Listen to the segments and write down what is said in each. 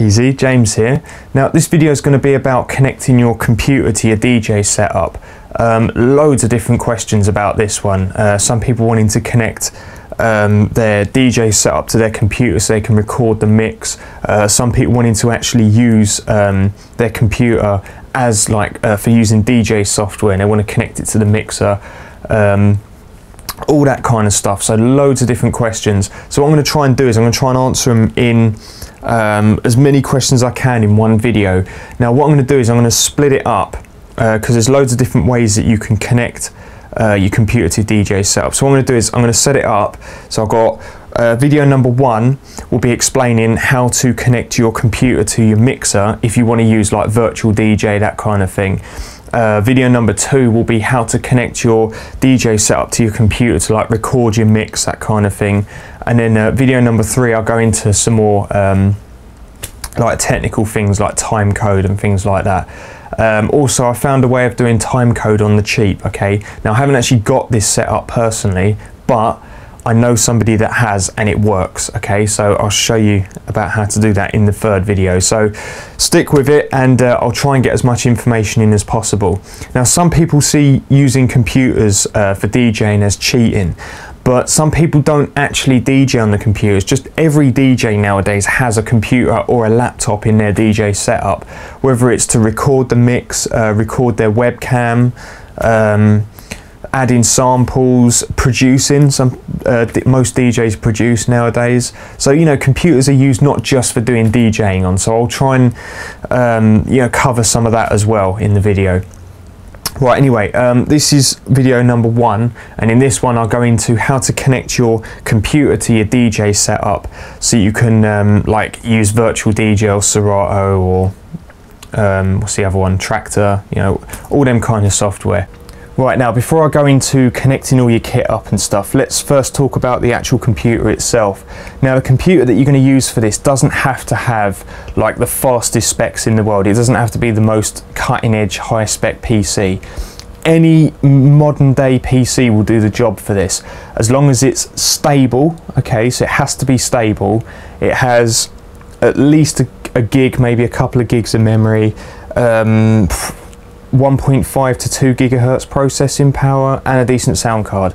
Easy, James here. Now this video is going to be about connecting your computer to your DJ setup. Um, loads of different questions about this one. Uh, some people wanting to connect um, their DJ setup to their computer so they can record the mix. Uh, some people wanting to actually use um, their computer as like uh, for using DJ software and they want to connect it to the mixer. Um, all that kind of stuff. So loads of different questions. So what I'm going to try and do is I'm going to try and answer them in um, as many questions as I can in one video. Now what I'm going to do is I'm going to split it up because uh, there's loads of different ways that you can connect uh, your computer to DJ setup. So what I'm going to do is I'm going to set it up. So I've got uh, video number one will be explaining how to connect your computer to your mixer if you want to use like virtual DJ, that kind of thing. Uh, video number two will be how to connect your DJ setup to your computer to like record your mix, that kind of thing. And then uh, video number three, I'll go into some more um, like technical things like time code and things like that. Um, also, I found a way of doing time code on the cheap, okay? Now, I haven't actually got this set up personally, but I know somebody that has and it works okay? So I'll show you about how to do that in the third video. So stick with it and uh, I'll try and get as much information in as possible. Now some people see using computers uh, for DJing as cheating but some people don't actually DJ on the computers. Just every DJ nowadays has a computer or a laptop in their DJ setup, whether it's to record the mix, uh, record their webcam, um, adding samples, producing. Some uh, most DJs produce nowadays. So you know, computers are used not just for doing DJing on. So I'll try and um, you know cover some of that as well in the video. Right, anyway, um, this is video number one, and in this one I'll go into how to connect your computer to your DJ setup so you can um, like use Virtual DJ or Serato or um, what's the other one, Traktor, you know, all them kind of software. Right now, before I go into connecting all your kit up and stuff, let's first talk about the actual computer itself. Now, the computer that you're going to use for this doesn't have to have like the fastest specs in the world. It doesn't have to be the most cutting edge, high spec PC. Any modern day PC will do the job for this, as long as it's stable, okay, so it has to be stable. It has at least a, a gig, maybe a couple of gigs of memory, um, 1.5 to 2 gigahertz processing power and a decent sound card.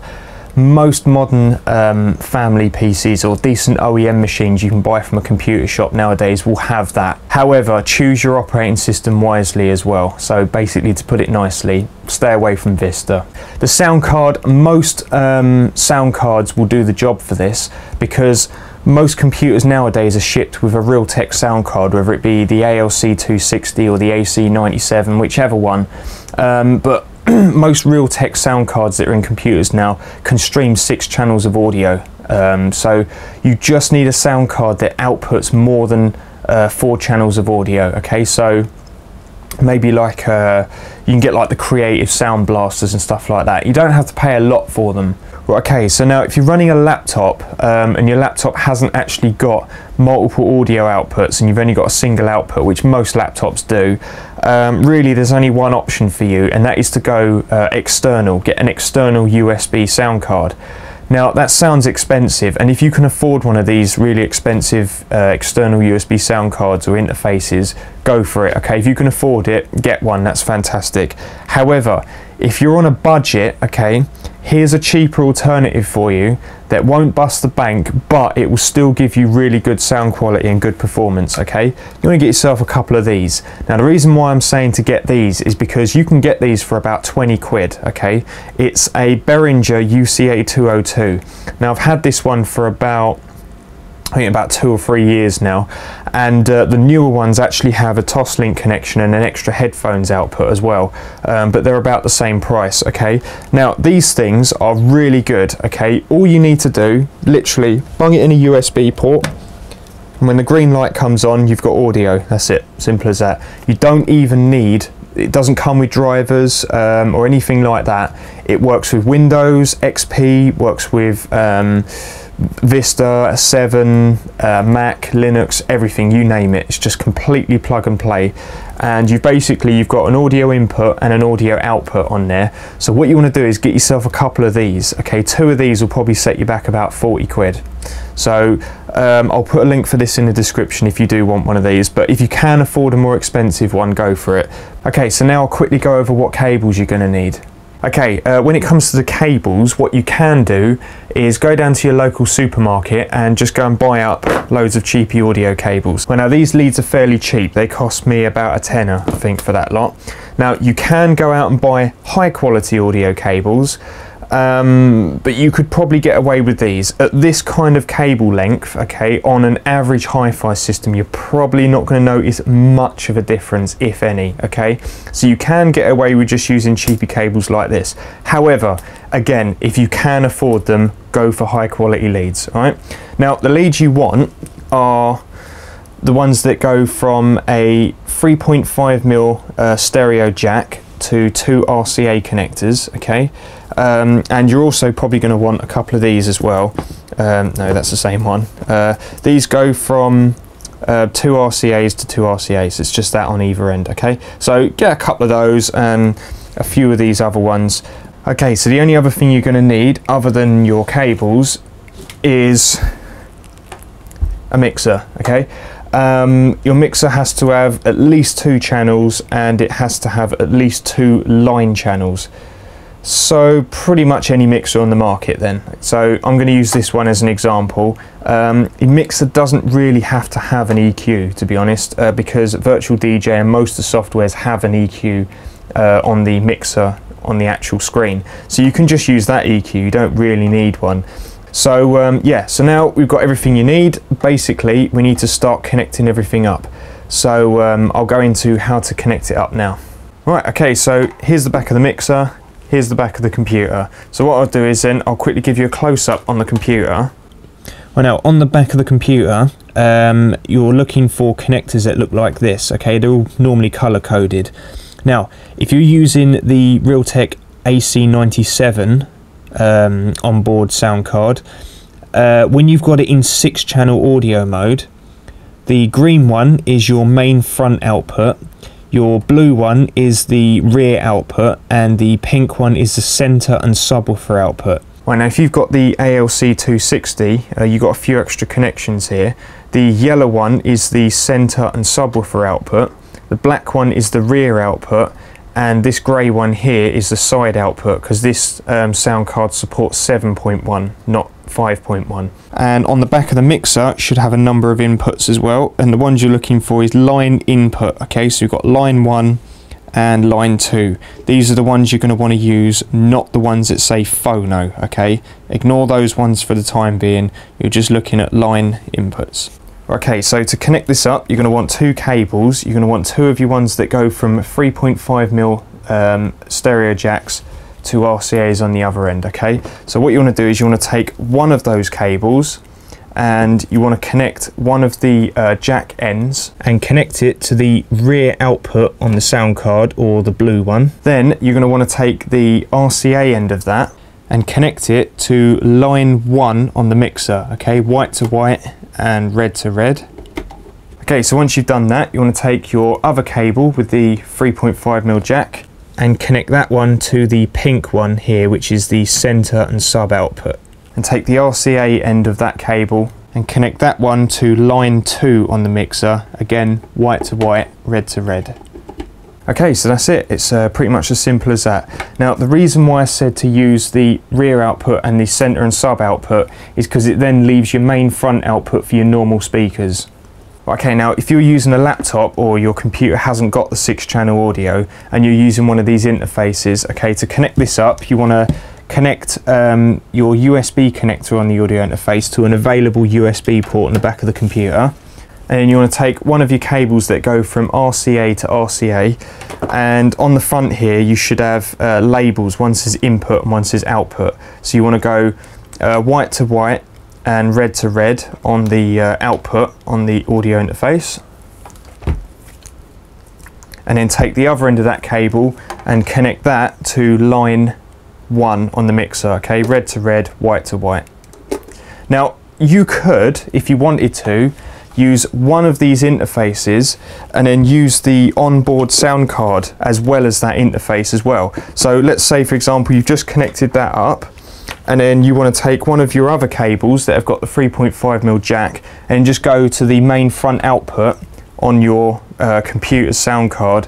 Most modern um, family PCs or decent OEM machines you can buy from a computer shop nowadays will have that. However, choose your operating system wisely as well. So basically to put it nicely, stay away from Vista. The sound card, most um, sound cards will do the job for this because most computers nowadays are shipped with a Realtek sound card, whether it be the ALC260 or the AC97, whichever one. Um, but most Realtek sound cards that are in computers now can stream six channels of audio. Um, so you just need a sound card that outputs more than uh, four channels of audio. Okay, so maybe like uh, you can get like the creative sound blasters and stuff like that. You don't have to pay a lot for them. Okay, so now if you're running a laptop um, and your laptop hasn't actually got multiple audio outputs and you've only got a single output, which most laptops do, um, really there's only one option for you and that is to go uh, external, get an external USB sound card. Now that sounds expensive and if you can afford one of these really expensive uh, external USB sound cards or interfaces, go for it, okay? If you can afford it, get one, that's fantastic. However, if you're on a budget, okay, here's a cheaper alternative for you that won't bust the bank, but it will still give you really good sound quality and good performance, okay? You want to get yourself a couple of these. Now, the reason why I'm saying to get these is because you can get these for about 20 quid, okay? It's a Behringer UCA 202. Now, I've had this one for about I think about two or three years now. And uh, the newer ones actually have a Toslink connection and an extra headphones output as well. Um, but they're about the same price okay? Now these things are really good okay? All you need to do literally plug it in a USB port. And when the green light comes on you've got audio. That's it. Simple as that. You don't even need it doesn't come with drivers um, or anything like that. It works with Windows XP works with um, Vista, 7, uh, Mac, Linux, everything, you name it. It's just completely plug and play. And you've basically, you've got an audio input and an audio output on there. So what you want to do is get yourself a couple of these. Okay, two of these will probably set you back about 40 quid. So um, I'll put a link for this in the description if you do want one of these. But if you can afford a more expensive one, go for it. Okay, so now I'll quickly go over what cables you're going to need. Okay, uh, when it comes to the cables, what you can do is go down to your local supermarket and just go and buy up loads of cheapy audio cables. Well, now these leads are fairly cheap. They cost me about a tenner, I think, for that lot. Now, you can go out and buy high quality audio cables um, but you could probably get away with these. At this kind of cable length, okay, on an average hi-fi system, you're probably not going to notice much of a difference, if any, okay? So you can get away with just using cheapy cables like this. However, again, if you can afford them, go for high quality leads, all right? Now, the leads you want are the ones that go from a 3.5 mil uh, stereo jack to two RCA connectors, okay? Um, and you're also probably going to want a couple of these as well. Um, no, that's the same one. Uh, these go from uh, two RCAs to two RCAs. It's just that on either end, okay? So get a couple of those and a few of these other ones. Okay, so the only other thing you're going to need other than your cables is a mixer, okay? Um, your mixer has to have at least two channels and it has to have at least two line channels. So pretty much any mixer on the market then. So I'm going to use this one as an example. Um, a mixer doesn't really have to have an EQ to be honest uh, because Virtual DJ and most of the softwares have an EQ uh, on the mixer on the actual screen. So you can just use that EQ, you don't really need one. So um, yeah, so now we've got everything you need. Basically, we need to start connecting everything up. So um, I'll go into how to connect it up now. Right, okay, so here's the back of the mixer, here's the back of the computer. So what I'll do is then I'll quickly give you a close-up on the computer. Well now, on the back of the computer, um, you're looking for connectors that look like this, okay? They're all normally color-coded. Now, if you're using the Realtek AC97 um, onboard sound card. Uh, when you've got it in six channel audio mode, the green one is your main front output, your blue one is the rear output, and the pink one is the center and subwoofer output. Right now, if you've got the ALC 260, uh, you've got a few extra connections here. The yellow one is the center and subwoofer output, the black one is the rear output, and this grey one here is the side output because this um, sound card supports 7.1 not 5.1 and on the back of the mixer should have a number of inputs as well. And the ones you're looking for is line input okay? So you've got line 1 and line 2 these are the ones you're going to want to use not the ones that say phono okay? Ignore those ones for the time being. You're just looking at line inputs. Okay, so to connect this up, you're going to want two cables. You're going to want two of your ones that go from 3.5mm um, stereo jacks to RCAs on the other end, okay? So what you want to do is you want to take one of those cables and you want to connect one of the uh, jack ends and connect it to the rear output on the sound card or the blue one. Then you're going to want to take the RCA end of that and connect it to line one on the mixer, okay? White to white and red to red. Okay, so once you've done that, you want to take your other cable with the 3.5mm jack and connect that one to the pink one here, which is the center and sub output. And take the RCA end of that cable and connect that one to line 2 on the mixer. Again, white to white, red to red. Okay, so that's it. It's uh, pretty much as simple as that. Now, the reason why I said to use the rear output and the center and sub output is because it then leaves your main front output for your normal speakers. Okay, now if you're using a laptop or your computer hasn't got the six channel audio and you're using one of these interfaces, okay, to connect this up, you want to connect um, your USB connector on the audio interface to an available USB port in the back of the computer. And you want to take one of your cables that go from RCA to RCA and on the front here you should have uh, labels. One says input and one says output. So you want to go uh, white to white and red to red on the uh, output on the audio interface. And then take the other end of that cable and connect that to line one on the mixer okay? Red to red white to white. Now, you could, if you wanted to, use one of these interfaces and then use the onboard sound card as well as that interface as well. So let's say, for example, you've just connected that up and then you want to take one of your other cables that have got the 3.5mm jack and just go to the main front output on your uh, computer sound card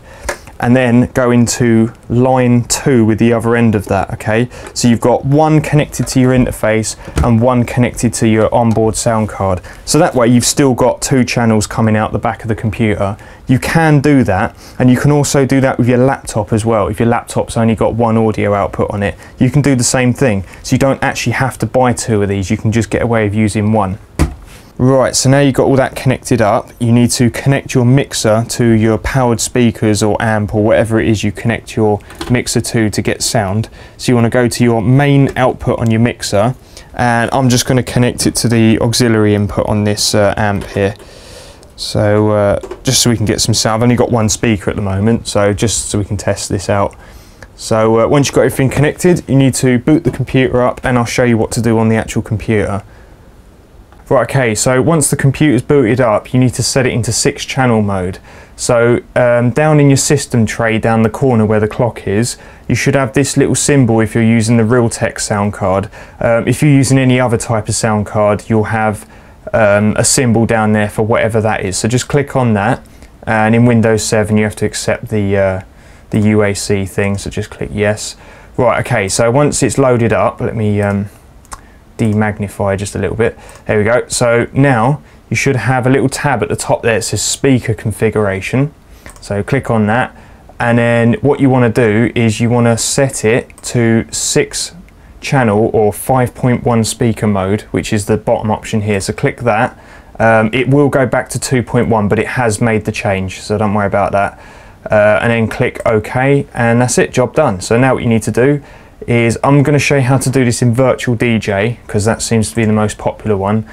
and then go into line two with the other end of that, okay? So you've got one connected to your interface and one connected to your onboard sound card. So that way you've still got two channels coming out the back of the computer. You can do that, and you can also do that with your laptop as well. If your laptop's only got one audio output on it, you can do the same thing. So you don't actually have to buy two of these, you can just get away with using one. Right, so now you've got all that connected up, you need to connect your mixer to your powered speakers or amp or whatever it is you connect your mixer to to get sound. So you want to go to your main output on your mixer and I'm just going to connect it to the auxiliary input on this uh, amp here. So uh, just so we can get some sound, I've only got one speaker at the moment, so just so we can test this out. So uh, once you've got everything connected, you need to boot the computer up and I'll show you what to do on the actual computer. Right, okay, so once the computer's booted up, you need to set it into six channel mode. So um, down in your system tray, down the corner where the clock is, you should have this little symbol if you're using the Realtek sound card. Um, if you're using any other type of sound card, you'll have um, a symbol down there for whatever that is. So just click on that, and in Windows 7 you have to accept the, uh, the UAC thing, so just click yes. Right, okay, so once it's loaded up, let me um, demagnify just a little bit. There we go. So now you should have a little tab at the top there that says speaker configuration. So click on that and then what you want to do is you want to set it to 6 channel or 5.1 speaker mode which is the bottom option here so click that um, it will go back to 2.1 but it has made the change so don't worry about that uh, and then click OK and that's it job done so now what you need to do is I'm going to show you how to do this in Virtual DJ because that seems to be the most popular one.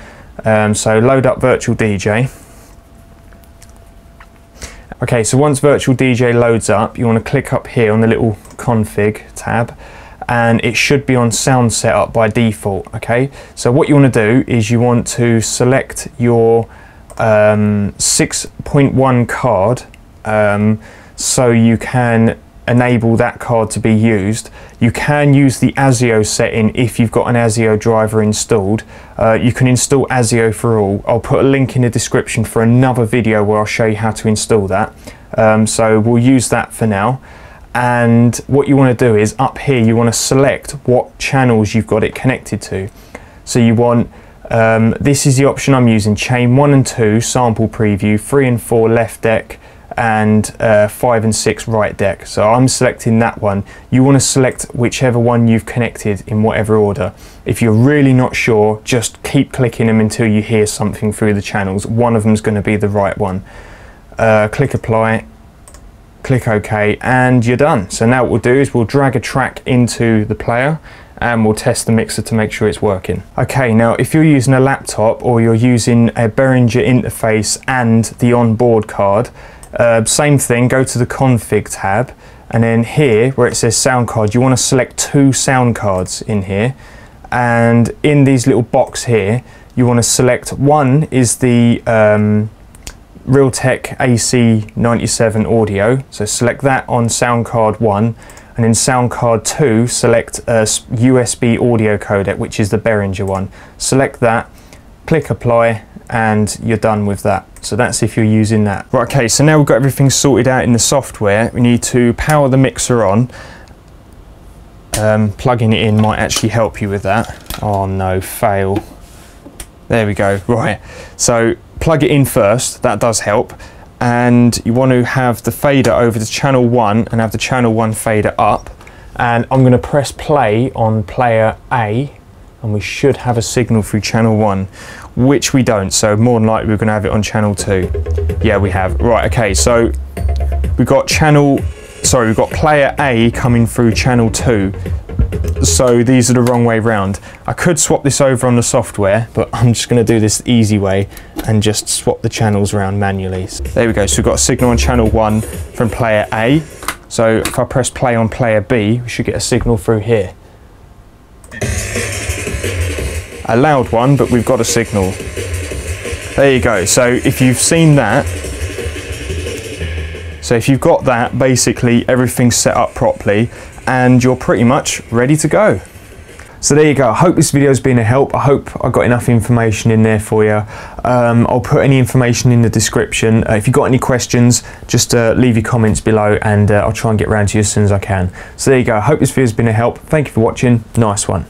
Um, so load up Virtual DJ. Okay, so once Virtual DJ loads up, you want to click up here on the little config tab and it should be on sound setup by default, okay? So what you want to do is you want to select your um, 6.1 card um, so you can enable that card to be used. You can use the ASIO setting if you've got an ASIO driver installed. Uh, you can install ASIO for all. I'll put a link in the description for another video where I'll show you how to install that. Um, so we'll use that for now. And what you want to do is up here you want to select what channels you've got it connected to. So you want um, this is the option I'm using chain 1 and 2 sample preview 3 and 4 left deck and uh, 5 and 6 right deck. So I'm selecting that one. You want to select whichever one you've connected in whatever order. If you're really not sure, just keep clicking them until you hear something through the channels. One of them is going to be the right one. Uh, click apply, click OK, and you're done. So now what we'll do is we'll drag a track into the player and we'll test the mixer to make sure it's working. Okay, now if you're using a laptop or you're using a Behringer interface and the onboard card, uh, same thing, go to the config tab and then here where it says sound card, you want to select two sound cards in here. And in these little box here you want to select one is the um, Realtek AC97 audio. So select that on sound card 1 and in sound card 2 select a USB audio codec which is the Behringer one. Select that click apply and you're done with that. So that's if you're using that. Right, okay, so now we've got everything sorted out in the software. We need to power the mixer on. Um, plugging it in might actually help you with that. Oh no, fail. There we go, right. So plug it in first, that does help. And you want to have the fader over to channel one and have the channel one fader up. And I'm gonna press play on player A and we should have a signal through channel one, which we don't. So more than likely we're going to have it on channel two. Yeah, we have. Right, okay, so we've got channel, sorry, we've got player A coming through channel two. So these are the wrong way round. I could swap this over on the software, but I'm just going to do this easy way and just swap the channels around manually. There we go. So we've got a signal on channel one from player A. So if I press play on player B, we should get a signal through here. A loud one, but we've got a signal. There you go. So if you've seen that, so if you've got that, basically everything's set up properly and you're pretty much ready to go. So there you go. I hope this video has been a help. I hope I got enough information in there for you. Um, I'll put any information in the description. Uh, if you've got any questions, just uh, leave your comments below and uh, I'll try and get around to you as soon as I can. So there you go. I hope this video has been a help. Thank you for watching. Nice one.